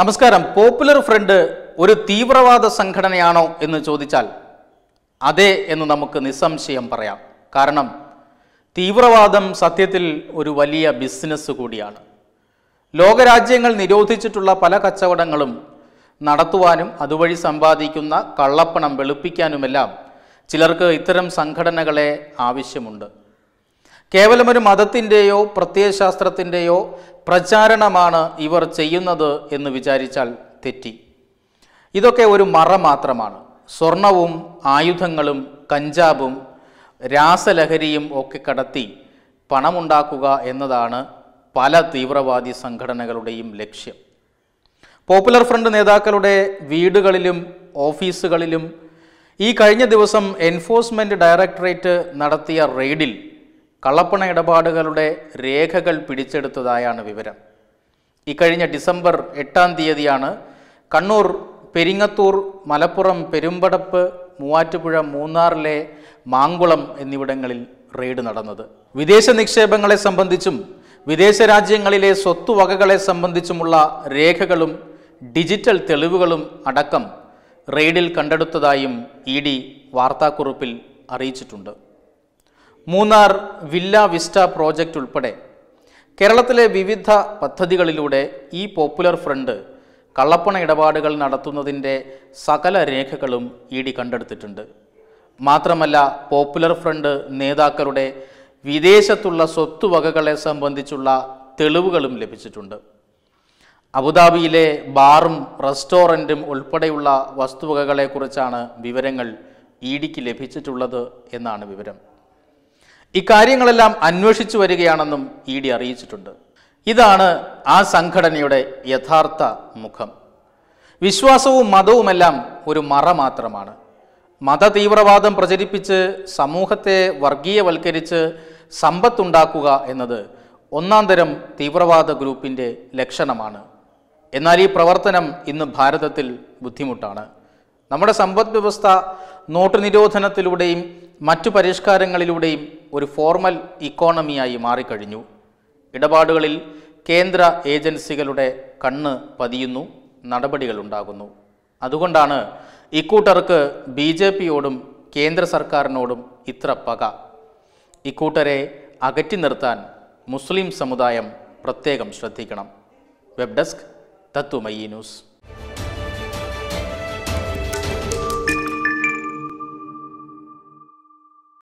നമസ്കാരം. Popular front ഒരു തീവ്രവാദ സംഘടനയാണോ എന്ന് ചോദിച്ചാൽ അതെ എന്ന് നമുക്ക് നിസ്സംശയം പറയാം. കാരണം തീവ്രവാദം സത്യത്തിൽ ഒരു വലിയ ബിസിനസ് കൂടിയാണ്. ലോകരാജ്യങ്ങൾ നിരോധിച്ചിട്ടുള്ള പല കച്ചവടങ്ങളും നടത്തുവാനും അതുവഴി സമ്പാദിക്കുന്ന കള്ളപ്പണം വെളുപ്പിക്കാനുമെല്ലാം ചിലർക്ക് ഇത്തരം സംഘടനകളെ ആവശ്യമുണ്ട്. കേവലം ഒരു മതത്തിന്റെയോ പ്രത്യയശാസ്ത്രത്തിന്റെയോ പ്രചാരണമാണ് ഇവർ ചെയ്യുന്നത് എന്ന് വിചാരിച്ചാൽ തെറ്റി. ഇതൊക്കെ ഒരു മറ മാത്രമാണ്. സ്വർണവും ആയുധങ്ങളും കഞ്ചാബും രാസലഹരിയും ഒക്കെ കടത്തി പണമുണ്ടാക്കുക എന്നതാണ് പല തീവ്രവാദി സംഘടനകളുടെയും ലക്ഷ്യം. പോപ്പുലർ ഫ്രണ്ട് നേതാക്കളുടെ വീടുകളിലും ഓഫീസുകളിലും ഈ കഴിഞ്ഞ ദിവസം എൻഫോഴ്സ്മെന്റ് ഡയറക്ടറേറ്റ് നടത്തിയ റെയ്ഡിൽ കള്ളപ്പണ ഇടപാടുകളുടെ രേഖകൾ പിടിച്ചെടുത്തതായാണ് വിവരം. ഇക്കഴിഞ്ഞ ഡിസംബർ എട്ടാം തീയതിയാണ് കണ്ണൂർ പെരിങ്ങത്തൂർ മലപ്പുറം പെരുമ്പടപ്പ് മൂവാറ്റുപുഴ മൂന്നാറിലെ മാങ്കുളം എന്നിവിടങ്ങളിൽ റെയ്ഡ് നടന്നത്. വിദേശ നിക്ഷേപങ്ങളെ സംബന്ധിച്ചും വിദേശ രാജ്യങ്ങളിലെ സ്വത്തുവകകളെ സംബന്ധിച്ചുമുള്ള രേഖകളും ഡിജിറ്റൽ തെളിവുകളും അടക്കം റെയ്ഡിൽ കണ്ടെടുത്തതായും ഇ ഡി വാർത്താക്കുറിപ്പിൽ അറിയിച്ചിട്ടുണ്ട്. മൂന്നാർ വില്ല വിസ്റ്റ പ്രോജക്റ്റ് ഉൾപ്പെടെ കേരളത്തിലെ വിവിധ പദ്ധതികളിലൂടെ ഈ പോപ്പുലർ ഫ്രണ്ട് കള്ളപ്പണ ഇടപാടുകൾ നടത്തുന്നതിന്റെ സകല രേഖകളും ഇ ഡി കണ്ടെടുത്തിട്ടുണ്ട്. മാത്രമല്ല പോപ്പുലർ ഫ്രണ്ട് നേതാക്കളുടെ വിദേശത്തുള്ള സ്വത്തുവകകളെ സംബന്ധിച്ചുള്ള തെളിവുകളും ലഭിച്ചിട്ടുണ്ട്. അബുദാബിയിലെ ബാറും റെസ്റ്റോറന്റും ഉൾപ്പെടെയുള്ള വസ്തുവകകളെക്കുറിച്ചാണ് വിവരങ്ങൾ ഇ ഡിക്ക് ലഭിച്ചിട്ടുള്ളത് എന്നാണ് വിവരം. ഇക്കാര്യങ്ങളെല്ലാം അന്വേഷിച്ചു വരികയാണെന്നും ഇ ഡി അറിയിച്ചിട്ടുണ്ട്. ഇതാണ് ആ സംഘടനയുടെ യഥാർത്ഥ മുഖം. വിശ്വാസവും മതവുമെല്ലാം ഒരു മറ മാത്രമാണ്. മതതീവ്രവാദം പ്രചരിപ്പിച്ച് സമൂഹത്തെ വർഗീയവൽക്കരിച്ച് സമ്പത്തുണ്ടാക്കുക എന്നത് ഒന്നാം തരം തീവ്രവാദ ഗ്രൂപ്പിന്റെ ലക്ഷണമാണ്. എന്നാൽ ഈ പ്രവർത്തനം ഇന്ന് ഭാരതത്തിൽ ബുദ്ധിമുട്ടാണ്. നമ്മുടെ സമ്പദ് വ്യവസ്ഥ നോട്ട് നിരോധനത്തിലൂടെയും മറ്റു പരിഷ്കാരങ്ങളിലൂടെയും ഒരു ഫോർമൽ ഇക്കോണമിയായി മാറിക്കഴിഞ്ഞു. ഇടപാടുകളിൽ കേന്ദ്ര ഏജൻസികളുടെ കണ്ണ് പതിയുന്നു നടപടികളുണ്ടാകുന്നു. അതുകൊണ്ടാണ് ഇക്കൂട്ടർക്ക് ബി ജെ പിയോടും കേന്ദ്ര സർക്കാരിനോടും ഇത്ര പക. ഇക്കൂട്ടരെ അകറ്റി നിർത്താൻ മുസ്ലിം സമുദായം പ്രത്യേകം ശ്രദ്ധിക്കണം. Web desk Tattvamayi news.